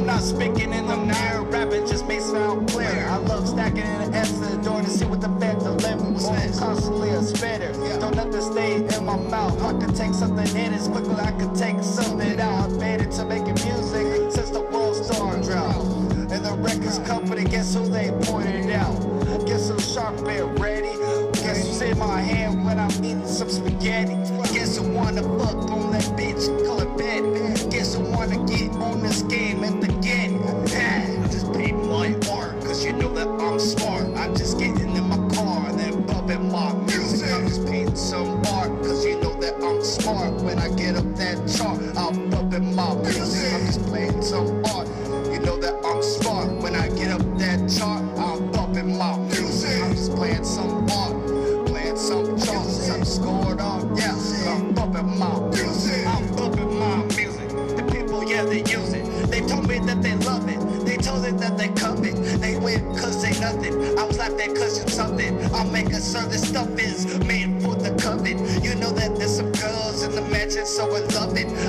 I'm not speaking in the mirror, rapping just may sound clear. I love stacking in the S to the door to see what the Fed delivers. Constantly a spitter. Don't let this stay in my mouth. I can take something in as quickly I can take something out. I made it to making music since the world started drought. And the records company, guess who they pointed out? Guess who's sharp and ready? Guess who's in my hand when I'm eating some spaghetti? Guess who wanna fuck on that bitch, call it bed? Guess who wanna get on this game again? Some art, cause you know that I'm smart. When I get up that chart, I'm bumping my music. I'm just playing some art. You know that I'm smart. When I get up that chart, I'm bumping my music. I'm just playing some art, playing some charts. I'm scored on, yeah. I'm bumping my music. I'm bumping my music. The people, yeah, they use it. They told me that they love it. They told it that they come it. They win cause they nothing. I was laughing cause you something. I'm making sure this stuff is made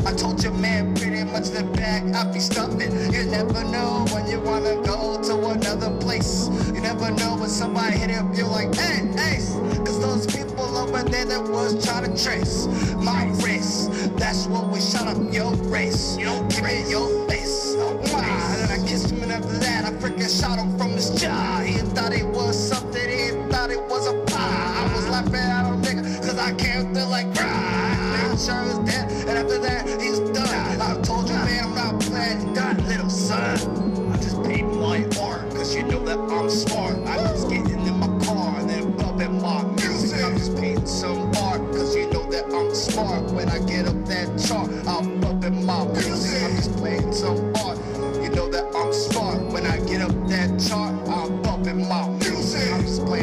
I told you, man, pretty much the bag I be stuffing. You never know when you wanna go to another place. You never know when somebody hit up you like, hey, ace. Cause those people over there that was trying to trace my race. That's what we shut up your race. You don't give it your face. And then I kissed him, and after that, I freaking shot him from his jaw. He thought it was something, he thought it was a pie. I was laughing at him, nigga, cause I came through like, cry. Sure dead, and after that, he's done. I told you, man, I'm not playing that little son. I just paid my art, cause you know that I'm smart. I'm just getting in my car and then bumping my music. I'm just painting some art, cause you know that I'm smart. When I get up that chart, I'm bumping my music. I'm just playing some art. You know that I'm smart. When I get up that chart, I'm bumping my music. I'm just playing